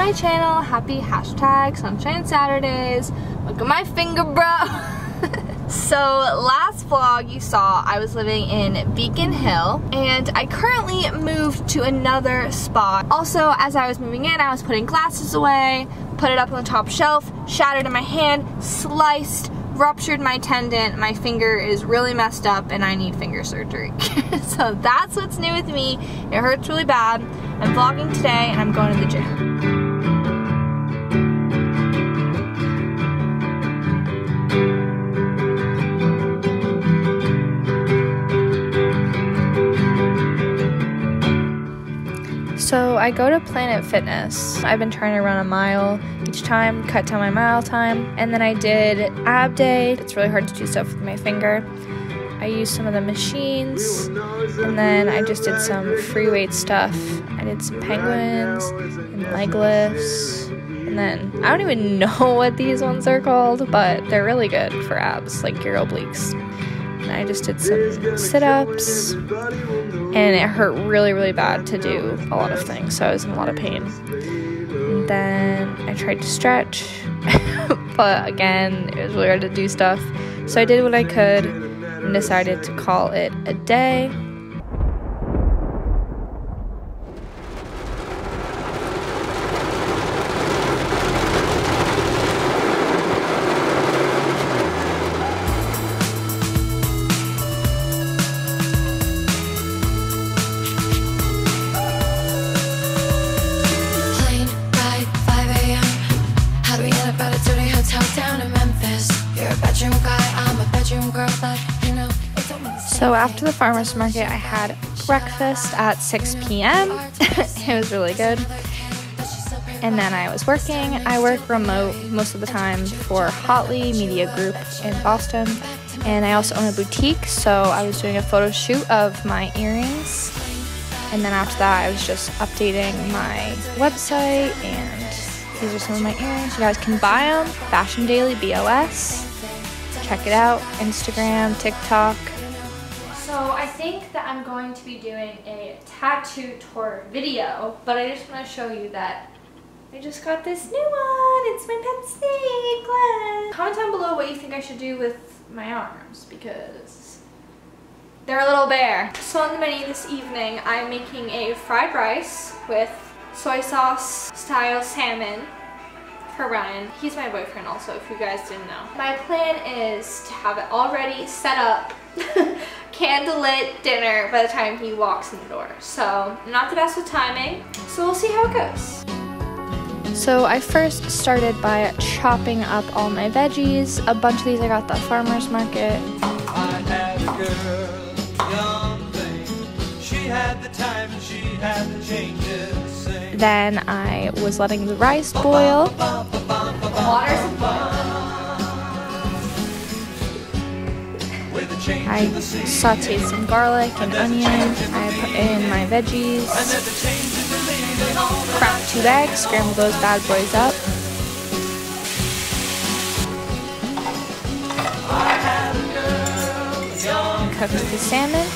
my channel. Happy hashtag Sunshine Saturdays. Look at my finger, bro. so last vlog you saw, I was living in Beacon Hill and I currently moved to another spot. Also, as I was moving in, I was putting glasses away, put it up on the top shelf, shattered in my hand, sliced, ruptured my tendon, my finger is really messed up and I need finger surgery. so that's what's new with me. It hurts really bad. I'm vlogging today and I'm going to the gym. So I go to Planet Fitness. I've been trying to run a mile each time, cut down my mile time. And then I did ab day. It's really hard to do stuff with my finger. I used some of the machines and then I just did some free weight stuff. I did some penguins and leg lifts. And then I don't even know what these ones are called, but they're really good for abs, like your obliques. I just did some sit ups and it hurt really, really bad to do a lot of things, so I was in a lot of pain. And then I tried to stretch, but again, it was really hard to do stuff. So I did what I could and decided to call it a day. So after the farmer's market, I had breakfast at 6 p.m. it was really good. And then I was working. I work remote most of the time for Hotley Media Group in Boston. And I also own a boutique, so I was doing a photo shoot of my earrings. And then after that, I was just updating my website, and these are some of my earrings. You guys can buy them. Fashion Daily BOS. Check it out. Instagram, TikTok. So I think that I'm going to be doing a tattoo tour video, but I just want to show you that I just got this new one. It's my pet snake. Comment down below what you think I should do with my arms because they're a little bare. So on the menu this evening, I'm making a fried rice with soy sauce style salmon for Ryan. He's my boyfriend also, if you guys didn't know. My plan is to have it already set up candlelit dinner by the time he walks in the door. So not the best with timing, so we'll see how it goes. So I first started by chopping up all my veggies. A bunch of these I got at the farmer's market. Then I was letting the rice boil. I sauteed some garlic and onion. I put in my veggies. Cracked two eggs, scrambled those bad boys up. Cooked the salmon.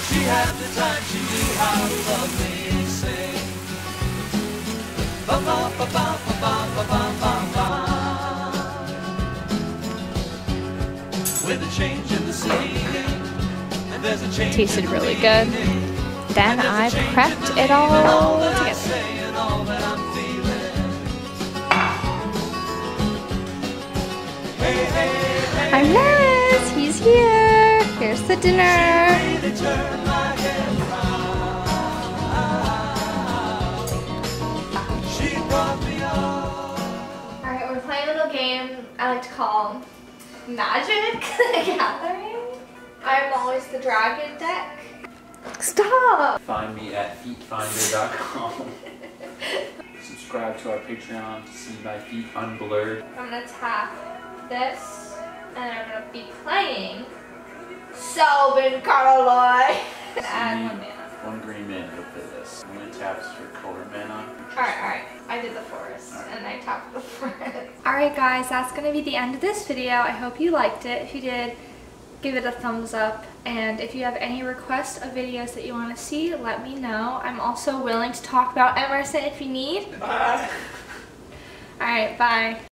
Tasted really good. Then I prepped it all together. Nervous. He's here. Here's the dinner. Alright, we're playing a little game I like to call Magic the Gathering. I'm the dragon deck. Stop! Find me at feetfinder.com. Subscribe to our Patreon to see my feet unblurred. I'm gonna tap this, and I'm gonna be playing Selvin Carloy. add one mana. One green mana with this. I'm gonna tap your color mana. Alright, alright. I did the forest, right. and I tapped the forest. Alright guys, that's gonna be the end of this video. I hope you liked it. If you did, give it a thumbs up. And if you have any requests of videos that you want to see let me know. I'm also willing to talk about Emerson if you need. All right, bye.